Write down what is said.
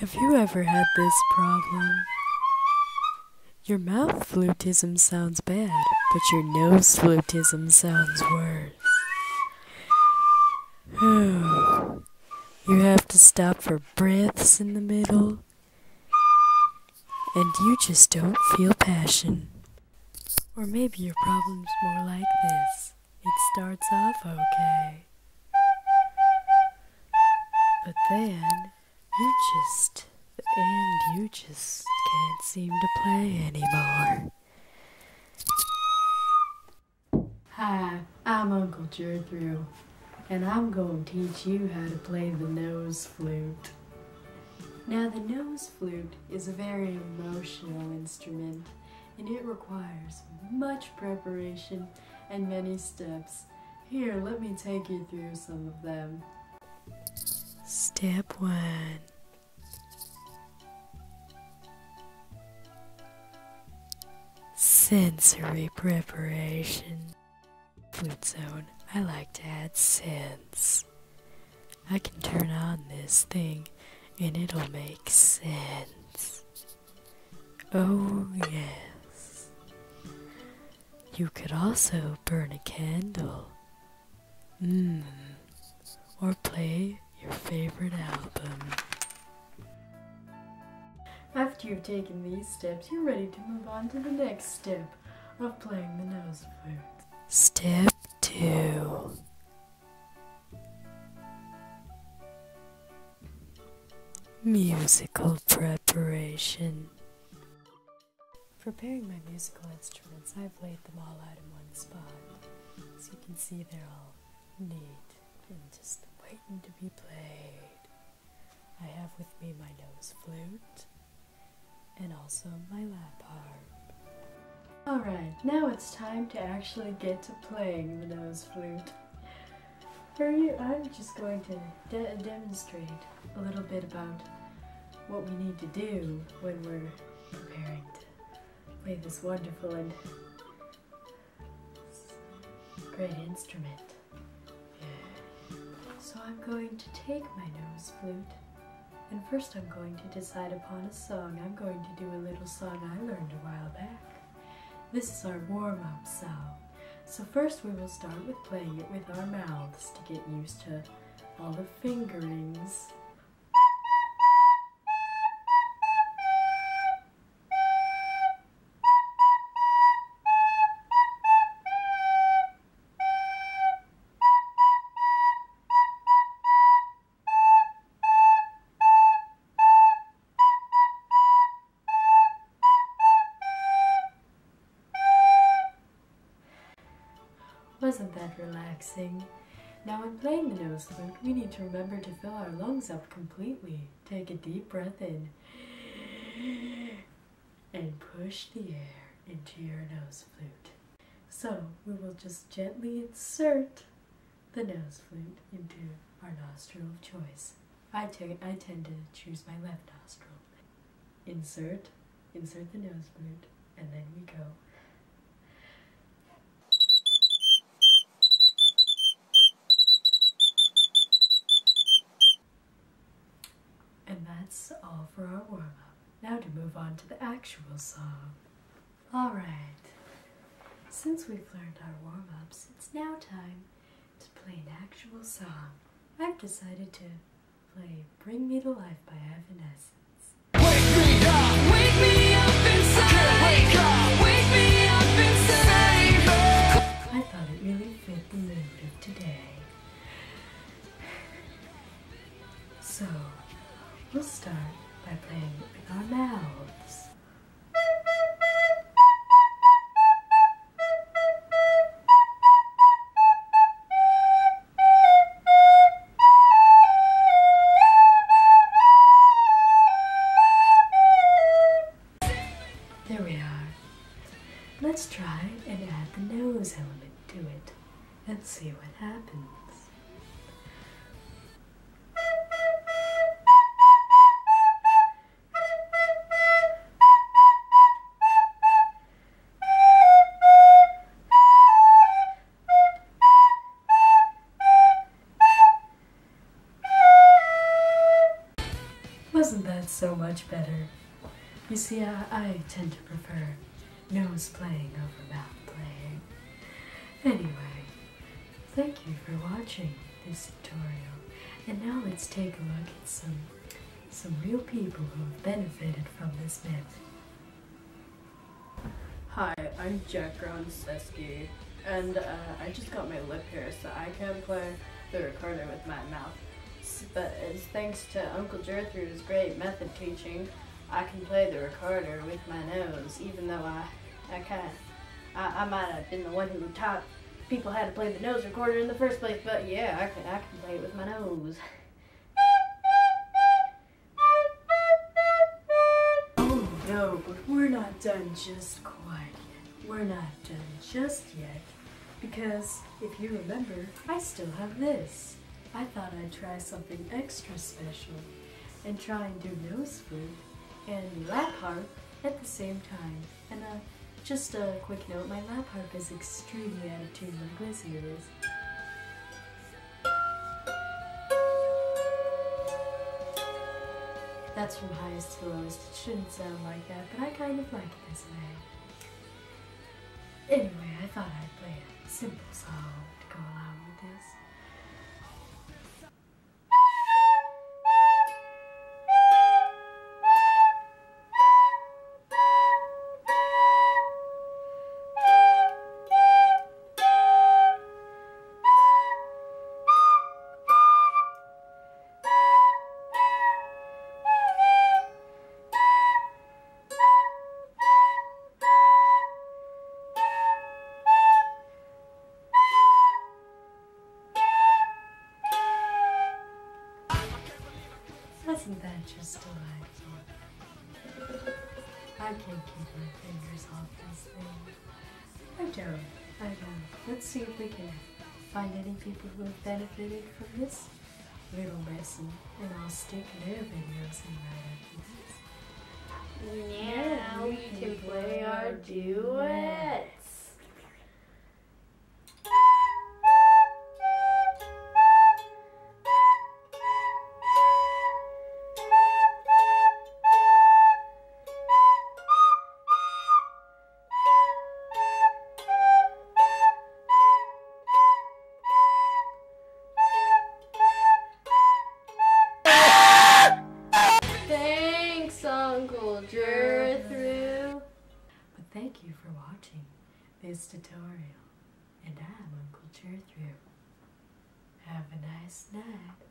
Have you ever had this problem? Your mouth flutism sounds bad, but your nose flutism sounds worse. you have to stop for breaths in the middle, and you just don't feel passion. Or maybe your problem's more like this. It starts off okay. But then just and you just can't seem to play anymore. Hi, I'm Uncle Jerthru, and I'm going to teach you how to play the nose flute. Now, the nose flute is a very emotional instrument, and it requires much preparation and many steps. Here, let me take you through some of them. Step 1 Sensory preparation. Food zone. I like to add sense. I can turn on this thing and it'll make sense. Oh, yes. You could also burn a candle. Mmm. Or play your favorite album. After you've taken these steps, you're ready to move on to the next step of playing the nose flute. Step 2 Musical preparation. Preparing my musical instruments, I've laid them all out in one spot. So you can see they're all neat and just waiting to be played. I have with me my nose flute and also my lap harp. Alright, now it's time to actually get to playing the nose flute. For you, I'm just going to de demonstrate a little bit about what we need to do when we're preparing to play this wonderful and great instrument. So I'm going to take my nose flute and first I'm going to decide upon a song. I'm going to do a little song I learned a while back. This is our warm-up song. So first we will start with playing it with our mouths to get used to all the fingerings Wasn't that relaxing? Now when playing the nose flute, we need to remember to fill our lungs up completely. Take a deep breath in and push the air into your nose flute. So we will just gently insert the nose flute into our nostril of choice. I, I tend to choose my left nostril. Insert, insert the nose flute, and then we go that's all for our warm up. Now to move on to the actual song. Alright, since we've learned our warm ups, it's now time to play an actual song. I've decided to play Bring Me to Life by Evanescence. Wake me up, wake me We'll start by playing with our mouths. There we are. Let's try and add the nose element to it and see what happens. Wasn't that so much better? You see, I, I tend to prefer nose playing over mouth playing. Anyway, thank you for watching this tutorial. And now let's take a look at some some real people who have benefited from this myth. Hi, I'm Jack Gronseski, and uh, I just got my lip here, so I can play the recorder with my mouth. But it's thanks to Uncle Jerthru's great method teaching, I can play the recorder with my nose, even though I, I kind of, I, I might have been the one who taught people how to play the nose recorder in the first place. But yeah, I can, I can play it with my nose. Oh no, but we're not done just quite yet. We're not done just yet. Because if you remember, I still have this. I thought I'd try something extra special and try and do nose flute and lap harp at the same time. And uh, just a quick note, my lap harp is extremely out of tune like Lizzie is. That's from highest to lowest. It shouldn't sound like that, but I kind of like it this way. Anyway, I thought I'd play a simple song to go along with this. Wasn't that just delightful? I can't keep my fingers off this thing. I don't. I don't. Let's see if we can find any people who have benefited from this little lesson, and I'll stick their videos in right after this. Now we can play our duet. Thanks, Jerthru. But thank you for watching this tutorial, and I'm Uncle Jerthru. Have a nice night.